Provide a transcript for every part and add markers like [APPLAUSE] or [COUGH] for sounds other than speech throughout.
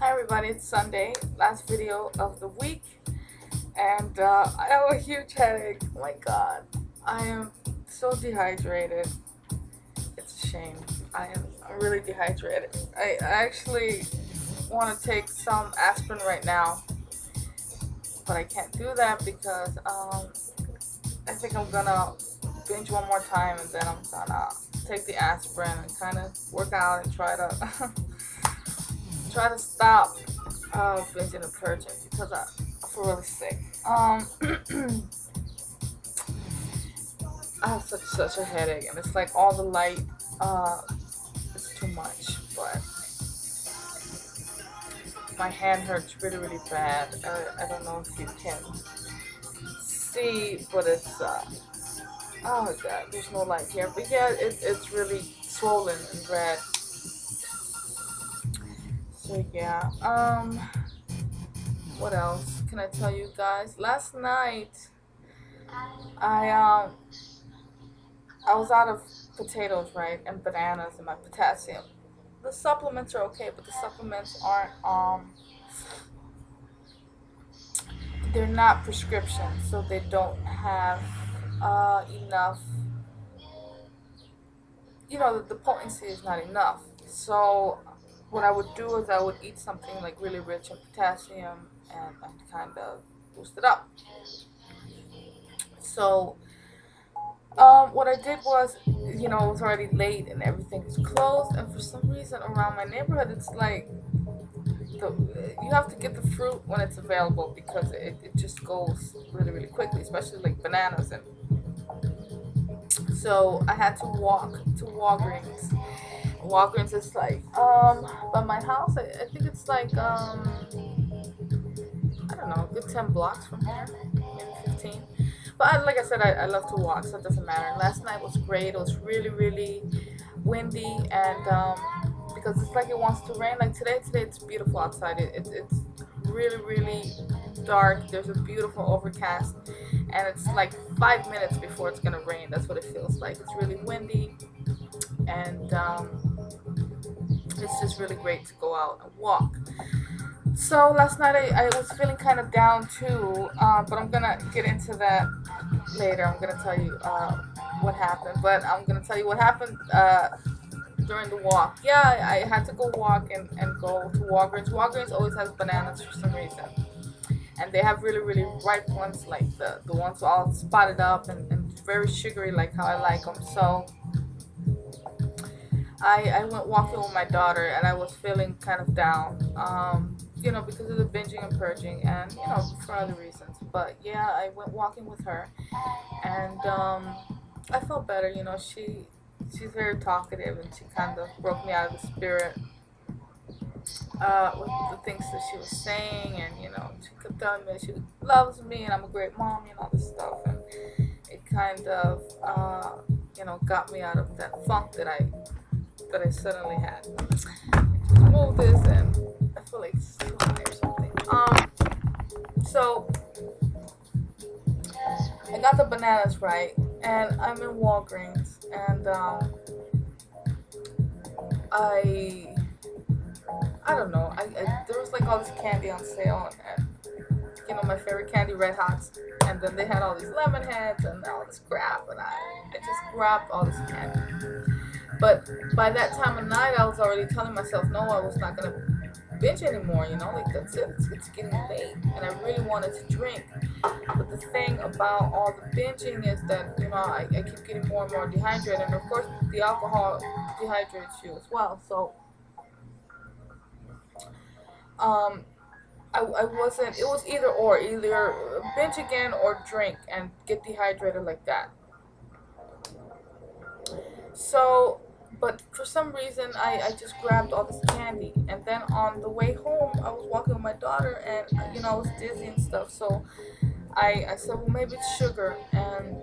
Hi everybody, it's Sunday, last video of the week, and uh, I have a huge headache. Oh my god, I am so dehydrated. It's a shame. I am really dehydrated. I, I actually want to take some aspirin right now, but I can't do that because um, I think I'm gonna binge one more time and then I'm gonna take the aspirin and kind of work out and try to [LAUGHS] try to stop uh, and purging because I, I feel really sick. Um, [CLEARS THROAT] I have such such a headache and it's like all the light uh, is too much, but my hand hurts really really bad. I, I don't know if you can see, but it's uh, oh god, there's no light here, but yeah, it, it's really swollen and red. So yeah, um, what else can I tell you guys? Last night, I um, I was out of potatoes, right, and bananas and my potassium. The supplements are okay, but the supplements aren't um, they're not prescription, so they don't have uh enough. You know, the, the potency is not enough. So what I would do is I would eat something like really rich in potassium and, and kind of boost it up. So um, what I did was, you know, it was already late and everything was closed, and for some reason around my neighborhood, it's like the, you have to get the fruit when it's available because it, it just goes really really quickly, especially like bananas and. So I had to walk to Walgreens Walgreens is like um by my house. I, I think it's like um I don't know, good ten blocks from here, maybe fifteen. But I, like I said, I, I love to walk, so it doesn't matter. last night was great. It was really really windy and um because it's like it wants to rain. Like today, today it's beautiful outside. It, it it's really really dark. There's a beautiful overcast, and it's like five minutes before it's gonna rain. That's what it feels like. It's really windy, and um, it's just really great to go out and walk. So last night I, I was feeling kind of down too, uh, but I'm gonna get into that later. I'm gonna tell you uh, what happened, but I'm gonna tell you what happened uh, during the walk. Yeah, I, had to go walk and, and go to Walgreens. Walgreens always has bananas for some reason. And they have really, really ripe ones, like the, the ones all spotted up and, and very sugary, like how I like them. So I, I went walking with my daughter and I was feeling kind of down, um, you know, because of the binging and purging and, you know, for other reasons. But yeah, I went walking with her and um, I felt better, you know, she she's very talkative and she kind of broke me out of the spirit uh, with the things that she was saying and, you know, she kept telling me she loves me and I'm a great mom and all this stuff and it kind of, uh, you know, got me out of that funk that I that I suddenly had. Move this and I feel like it's or something. Um, so I got the bananas right, and I'm in Walgreens, and um, I I don't know. I, I, there was like all this candy on sale, and you know my favorite candy, Red Hots, and then they had all these lemon heads and all this crap, and I I just grabbed all this candy. But by that time of night, I was already telling myself, no, I was not to binge anymore, you know, like that's it, it's, it's, getting late. And I really wanted to drink. But the thing about all the binging is that, you know, I, I keep getting more and more dehydrated. And of course, the alcohol dehydrates you as well. So, um, I, I wasn't, it was either or, either binge again or drink and get dehydrated like that. So but for some reason, I, I just grabbed all this candy. And then on the way home, I was walking with my daughter and, you know, I was dizzy and stuff. So I, I said, well, maybe it's sugar. And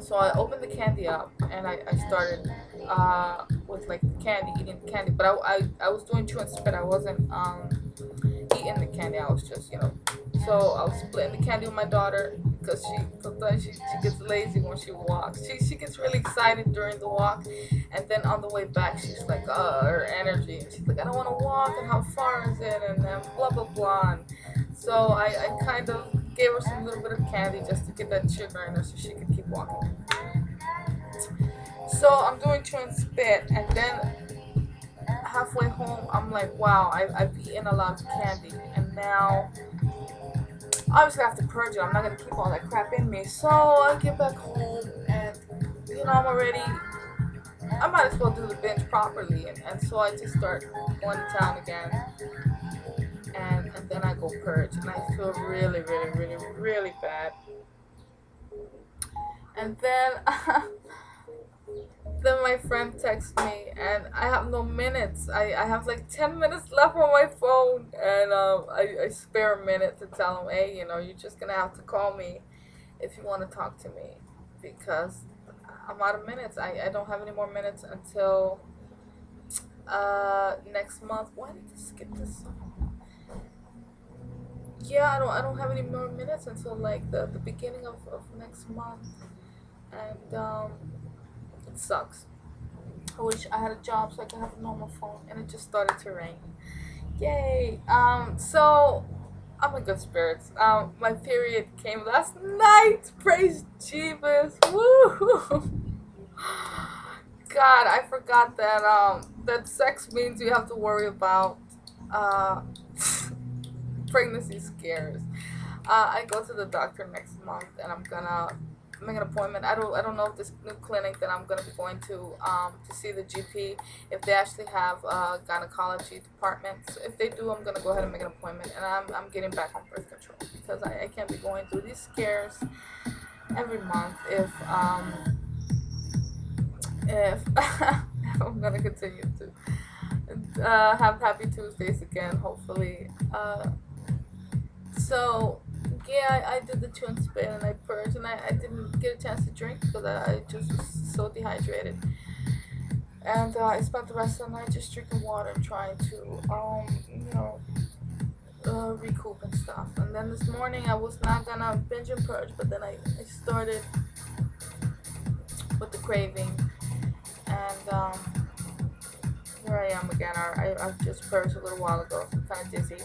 so I opened the candy up and I, I started uh, with like candy, eating candy. But I, I, I was doing chew and spit. I wasn't um, eating the candy. I was just, you know, So I was splitting the candy with my daughter because she sometimes she, she gets lazy when she walks. She she gets really excited during the walk, and then on the way back she's like, uh, her energy. She's like, I don't want to walk, and how far is it, and then blah blah blah. And so I I kind of gave her some little bit of candy just to get that sugar in her so she could keep walking. So I'm doing chew and spit, and then halfway home, I'm like, wow, I, I've eaten a lot of candy, and now I have to purge it. I'm not gonna keep all that crap in me. So I get back home, and you know, I'm already. I might as well do the bench properly, and, and so I just start going to town again, and and then I go purge, and I feel really, really, really, really bad. And then. [LAUGHS] then my friend texts me and I have no minutes. I, I have like 10 minutes left on my phone and um, I, I spare a minute to tell him, hey, you know, you're just going to have to call me if you want to talk to me because I'm out of minutes. I, I don't have any more minutes until uh, next month. Why did I skip this song? Yeah, I don't I don't have any more minutes until like the, the beginning of, of next month. And um sucks. I wish I had a job so I could have a normal phone and it just started to rain. Yay! Um, so I'm in good spirits. Um, my period came last night. Praise Jesus! Woo! God, I forgot that um that sex means you have to worry about uh [LAUGHS] pregnancy scares. Uh, I go to the doctor next month and I'm gonna make an appointment. I don't I don't know if this new clinic that I'm gonna be going to um, to see the GP if they actually have a gynecology department. So if they do, I'm gonna go ahead and make an appointment, and I'm I'm getting back on birth control because I, I can't be going through these scares every month if um if [LAUGHS] I'm gonna continue to uh, have happy Tuesdays again. Hopefully, uh, so yeah, I, I did the chew and spit and I purged and I, I didn't get a chance to drink because I, I just was so dehydrated. And uh, I spent the rest of the night just drinking water and trying to, um, you know, uh, recoup and stuff. And then this morning I was not gonna binge and purge, but then I, I started with the craving. And um, here I am again. I, I, I just purged a little while ago, so I'm kind of dizzy.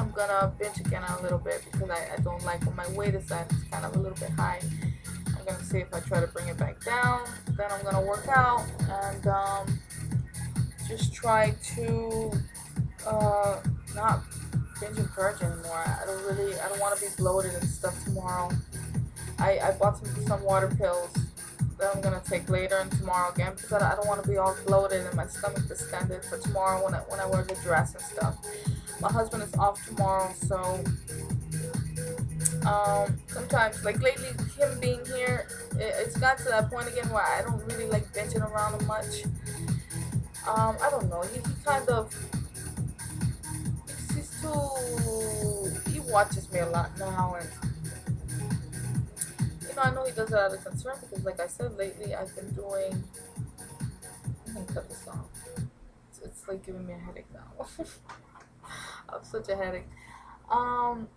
I'm gonna bench again a little bit because I, I don't like my weight is at it's kind of a little bit high. I'm gonna see if I try to bring it back down. Then I'm gonna work out and um, just try to uh, not binge and purge anymore. I don't really I don't want to be bloated and stuff tomorrow. I, I bought some some water pills that I'm gonna take later and tomorrow again because I, I don't want to be all bloated and my stomach distended for tomorrow when I when I wear the dress and stuff my husband is off tomorrow, so um, sometimes, like lately, him being here, it, it's got to that point again where I don't really like benching around him much. Um, I don't know. He, he kind of he's too. He watches me a lot now, and you know, I know he does it out of concern because, like I said, lately I've been doing. I'm gonna cut this off. It's, it's like giving me a headache now. [LAUGHS] I'm such a headache. Um,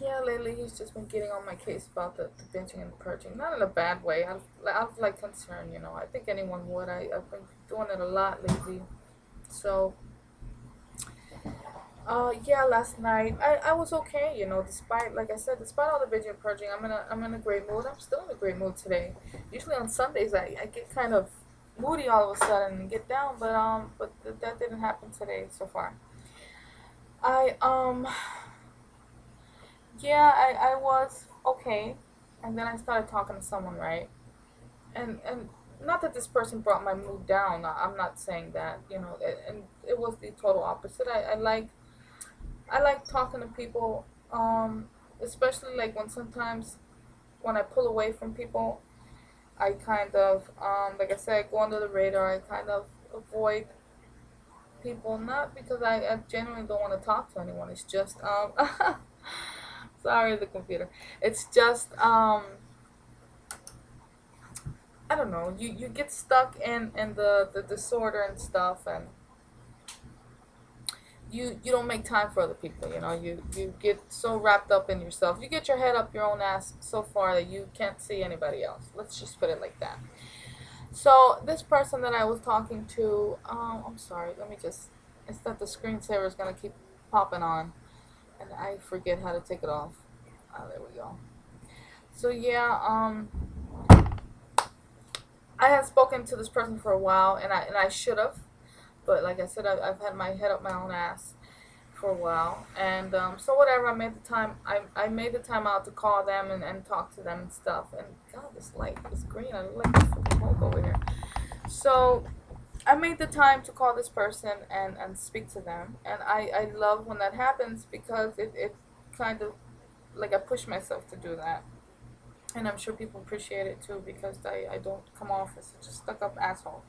yeah, lately he's just been getting on my case about the, the binging and purging. Not in a bad way. I've, I've like concern, you know. I think anyone would. I, I've been doing it a lot lately. So, uh, yeah, last night I, I was okay, you know, despite, like I said, despite all the binging and purging, I'm in a, I'm in a great mood. I'm still in a great mood today. Usually on Sundays I, I get kind of moody all of a sudden and get down, but, um, but th- that didn't happen today so far. I um yeah, I, I was okay. And then I started talking to someone, right? And and not that this person brought my mood down. I'm not saying that, you know, it, and it was the total opposite. I, I like I like talking to people, um, especially like when sometimes when I pull away from people, I kind of, um, like I said, go under the radar. I kind of avoid people, not because I, I genuinely don't want to talk to anyone. It's just, um, [LAUGHS] sorry, the computer. It's just, um, I don't know. You you get stuck in in the the disorder and stuff, and you you don't make time for other people you know you you get so wrapped up in yourself you get your head up your own ass so far that you can't see anybody else let's just put it like that so this person that i was talking to um, i'm sorry let me just it's that the screensaver is going to keep popping on and i forget how to take it off. Oh, there we go. So yeah um i had spoken to this person for a while and i and i should have but like I said, I've, I've had my head up my own ass for a while. And um, so whatever, I made the time. I, I made the time out to call them and, and talk to them and stuff. And God, this light is green. I like this Hulk over here. So I made the time to call this person and, and speak to them. And I, I love when that happens because it, it kind of, like I push myself to do that. And I'm sure people appreciate it too because I, I don't come off as such a stuck up asshole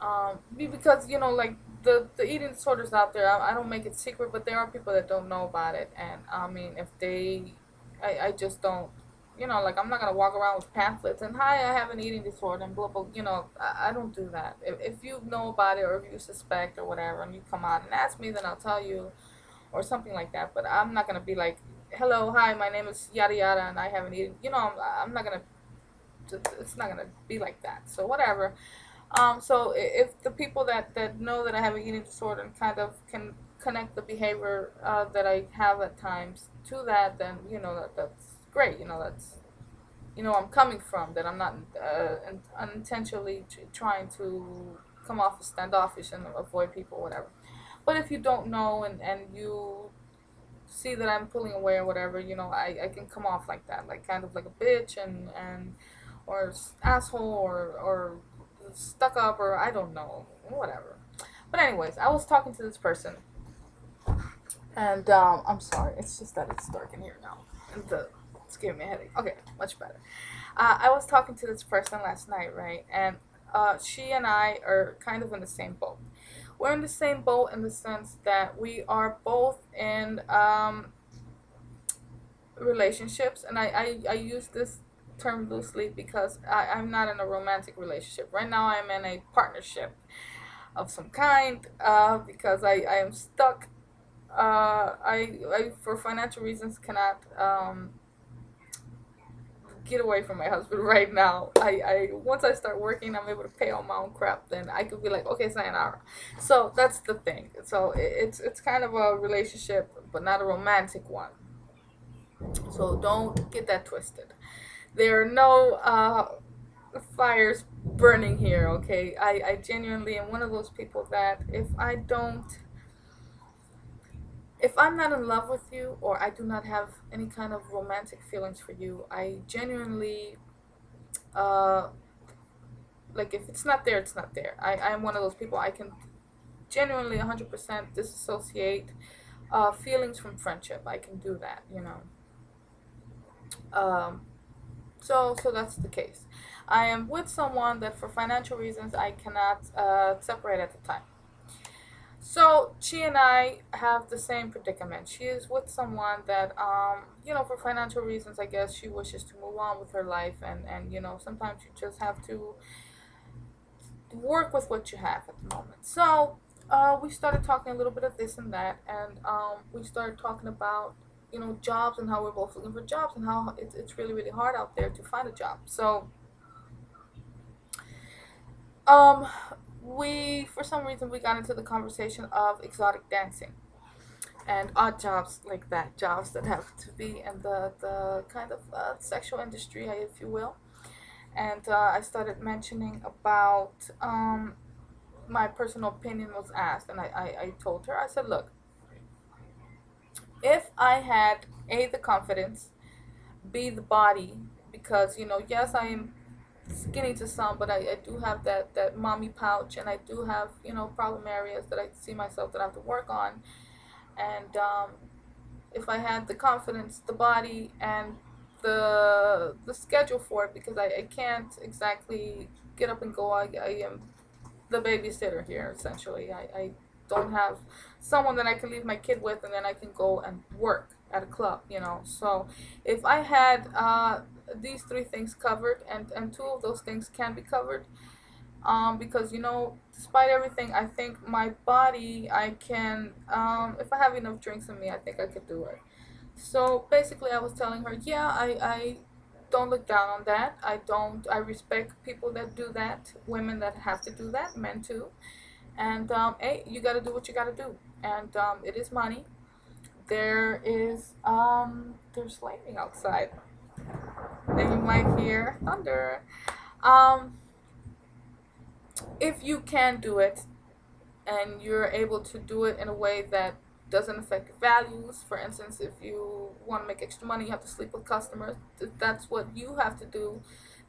um, because you know like the the eating disorders out there I, I, don't make it secret but there are people that don't know about it. And i mean if they i, I just don't you know like i'm not gonna walk around with pamphlets and hi i have an eating disorder and blah blah you know i, I don't do that. If, if you know about it or if you suspect or whatever and you come out and ask me then i'll tell you or something like that. But i'm not gonna be like hello hi my name is yada yada and i have an eating you know i'm, I'm not gonna it's not gonna be like that. So whatever um, so if the people that, that know that I have an eating disorder and kind of can connect the behavior uh, that I have at times to that, then you know that that's great. You know that's you know I'm coming from that I'm not uh, unintentionally trying to come off as standoffish and avoid people, whatever. But if you don't know and and you see that I'm pulling away or whatever, you know I, I can come off like that, like kind of like a bitch and and or asshole or or stuck up or I don't know, whatever. But anyways, I was talking to this person, and um, I'm sorry, it's just that it's dark in here now, the, it's giving me a headache. Okay, much better. Uh, I was talking to this person last night, right, and uh, she and I are kind of in the same boat. We're in the same boat in the sense that we are both in um, relationships, and I, I, I use this term loosely because I, I'm not in a romantic relationship. Right now, I'm in a partnership of some kind uh, because I, I am stuck. Uh, I, I, for financial reasons, cannot um, get away from my husband [LAUGHS] right now. I, I once I start working, I'm able to pay all my own crap. Then I could be like, okay, sayonara. So that's the thing. So it, it's it's kind of a relationship, but not a romantic one. So don't get that twisted. There are no uh, fires burning here, okay? I, I genuinely am one of those people that if I don't, if I'm not in love with you or I do not have any kind of romantic feelings for you, I genuinely, uh, like if it's not there, it's not there. I, I'm one of those people I can genuinely 100% disassociate uh, feelings from friendship. I can do that, you know. Um, so, so that's the case. I am with someone that for financial reasons I cannot uh, separate at the time. So she and I have the same predicament. She is with someone that, um, you know, for financial reasons, I guess she wishes to move on with her life, and and you know, sometimes you just have to work with what you have at the moment. So uh, we started talking a little bit of this and that, and um, we started talking about you know jobs and how we're both looking for jobs and how it's, it's really really hard out there to find a job. So um we for some reason we got into the conversation of exotic dancing and odd jobs like that jobs that have to be in the the kind of uh, sexual industry if you will. And uh, I started mentioning about um, my personal opinion was asked and I, I, I told her I said look if I had A, the confidence, B, the body, because, you know, yes, I am skinny to some, but I, I do have that, that mommy pouch and I do have, you know, problem areas that I see myself that I have to work on. And um, if I had the confidence, the body, and the the schedule for it, because I, I can't exactly get up and go. I, I am the babysitter here, essentially. I, I don't have someone that I can leave my kid with and then I can go and work at a club, you know. So if I had uh, these three things covered and, and two of those things can be covered, um, because you know despite everything, I think my body, I can, um, if I have enough drinks in me, I think I could do it. So basically, I was telling her, yeah, I, I don't look down on that. I don't, I respect people that do that, women that have to do that, men too. And, um, hey, you got to do what you got to do. And um, it is money. There is, um, there's lightning outside. And you might hear thunder. Um, if you can do it and you're able to do it in a way that doesn't affect your values, for instance, if you want to make extra money, you have to sleep with customers, if that's what you have to do,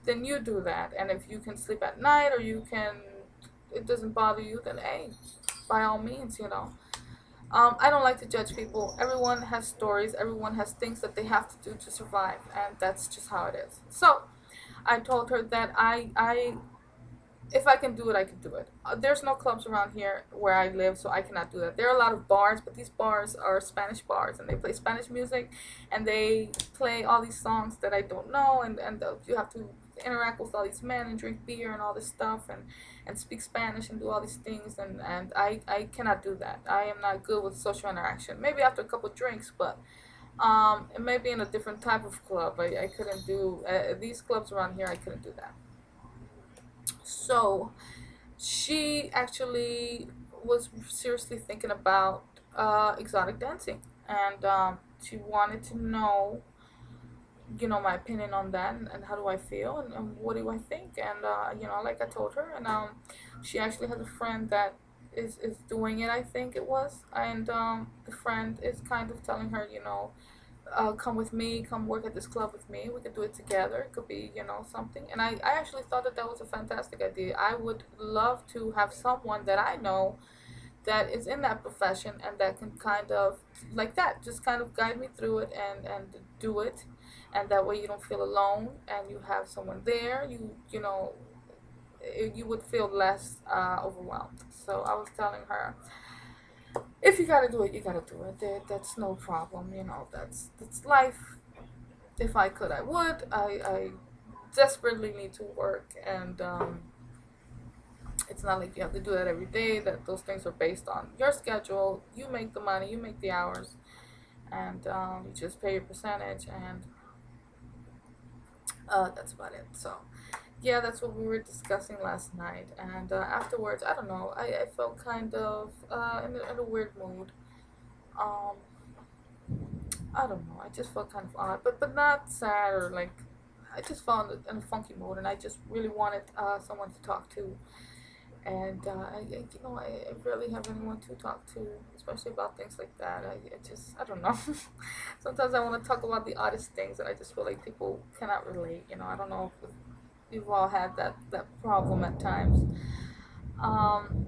then you do that. And if you can sleep at night or you can, it doesn't bother you, then hey, by all means, you know. Um, I don't like to judge people. Everyone has stories. Everyone has things that they have to do to survive, and that's just how it is. So, I told her that I I if I can do it, I can do it. Uh, there's no clubs around here where I live, so I cannot do that. There are a lot of bars, but these bars are Spanish bars, and they play Spanish music, and they play all these songs that I don't know, and and you have to interact with all these men and drink beer and all this stuff, and and speak Spanish and do all these things, and and I I cannot do that. I am not good with social interaction. Maybe after a couple drinks, but. Um, it may be in a different type of club. I, I couldn't do uh, these clubs around here. I couldn't do that. So she actually was seriously thinking about uh, exotic dancing, and um, she wanted to know, you know, my opinion on that, and, and how do I feel, and, and, what do I think, and uh, you know, like I told her, and um, she actually has a friend that is is doing it. I think it was, and um, the friend is kind of telling her, you know uh, come with me, come work at this club with me. We could do it together. It could be, you know, something. And I, I actually thought that that was a fantastic idea. I would love to have someone that I know that is in that profession and that can kind of, like that, just kind of guide me through it and, and do it. And that way you don't feel alone and you have someone there. You, you know, you would feel less uh, overwhelmed. So I was telling her, if you gotta do it, you gotta do it. That, that's no problem. You know, that's that's life. If I could, I would. I, I desperately need to work, and um, it's not like you have to do that every day. That those things are based on your schedule. You make the money, you make the hours, and um, you just pay your percentage, and uh, that's about it. So yeah, that's what we were discussing last night. And uh, afterwards, I don't know, I, I felt kind of uh, in, a, in a weird mood. Um, I don't know, I just felt kind of odd, but but not sad or like, I just felt in a funky mood, and I just really wanted uh, someone to talk to. And uh, I, you know, I, I rarely have anyone to talk to, especially about things like that. I, I just, I don't know. [LAUGHS] Sometimes I want to talk about the oddest things, and I just feel like people cannot relate. You know, I don't know if we've all had that, that problem at times. Um,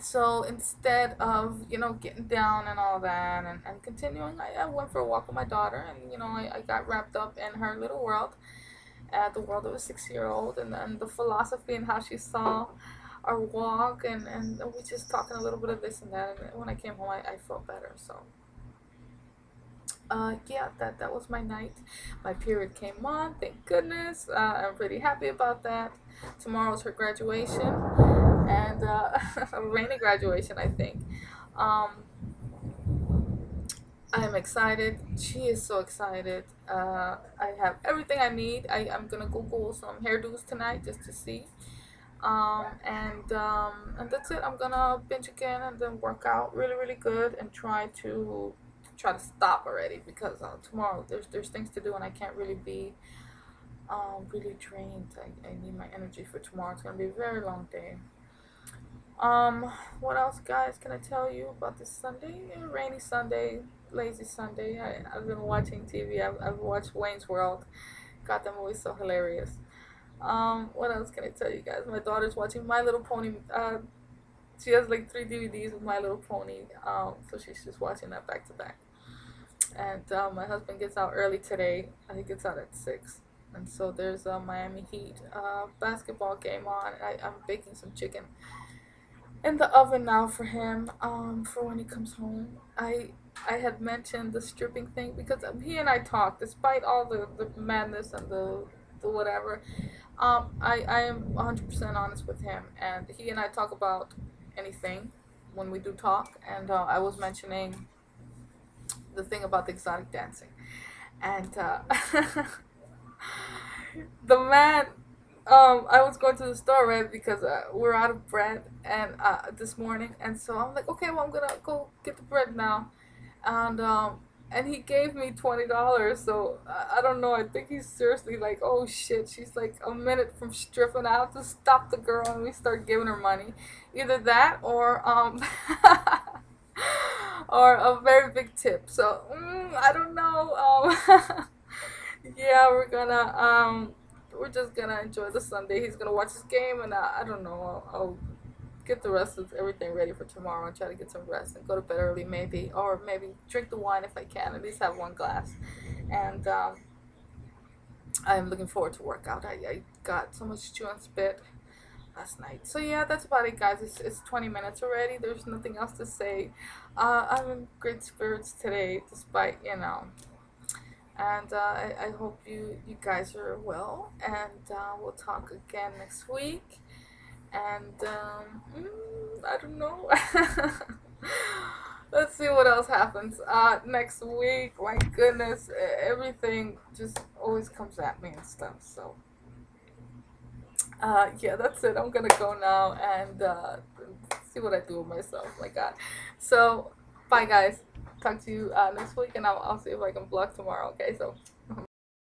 so instead of, you know, getting down and all that and, and continuing, I, I went for a walk with my daughter and, you know, I, I got wrapped up in her little world, uh, the world of a six-year-old and, and the philosophy and how she saw our walk and, and we just talking a little bit of this and that and when I came home I, I felt better so uh, yeah, that, that was my night. My period came on, thank goodness. Uh, I'm pretty happy about that. Tomorrow's her graduation, and uh, [LAUGHS] a rainy graduation, I think. Um, I'm excited. She is so excited. Uh, I have everything I need. I, I'm gonna Google some hairdos tonight just to see. Um, and um, and that's it. I'm gonna binge again and then work out really, really good and try to try to stop already because uh, tomorrow there's there's things to do and I can't really be um, really drained. I, I need my energy for tomorrow. It's gonna be a very long day. Um, what else, guys? Can I tell you about this Sunday? Rainy Sunday, lazy Sunday. I, I've been watching TV. I've, I've watched Wayne's World. God, that movie's so hilarious. Um, what else can I tell you guys? My daughter's watching My Little Pony. Uh, she has like three DVDs of My Little Pony. Um, so she's just watching that back to back and uh, my husband gets out early today. He gets out at six, and so there's a Miami Heat uh, basketball game on. I, I'm baking some chicken in the oven now for him um, for when he comes home. I I had mentioned the stripping thing because he and I talked, despite all the, the madness and the the whatever. Um, I, I am 100% honest with him, and he and I talk about anything when we do talk. And uh, I was mentioning the thing about the exotic dancing, and uh, [LAUGHS] the man. Um, I was going to the store right because uh, we're out of bread and uh, this morning, and so I'm like, okay, well I'm gonna go get the bread now, and um, and he gave me twenty dollars. So I, I don't know. I think he's seriously like, oh shit, she's like a minute from stripping. I have to stop the girl and we start giving her money, either that or um. [LAUGHS] or a very big tip. So mm, I don't know. Um, [LAUGHS] yeah, we're gonna um, we're just gonna enjoy the Sunday. He's gonna watch his game, and I, I don't know. I'll, I'll get the rest of everything ready for tomorrow and try to get some rest and go to bed early maybe or maybe drink the wine if I can at least have one glass. And um, I'm looking forward to workout. I, I got so much chew and spit last night. So yeah that's about it guys. It's, it's 20 minutes already. There's nothing else to say. Uh, I'm in great spirits today despite you know. And uh, I, I hope you you guys are well. And uh, we'll talk again next week and um, mm, I don't know. [LAUGHS] Let's see what else happens uh, next week. My goodness, everything just always comes at me and stuff. So, uh, yeah, that's it. I'm gonna go now and uh, see what I do with myself. My God. So, bye guys. Talk to you uh, next week, and I'll, I'll see if I can vlog tomorrow. Okay, so.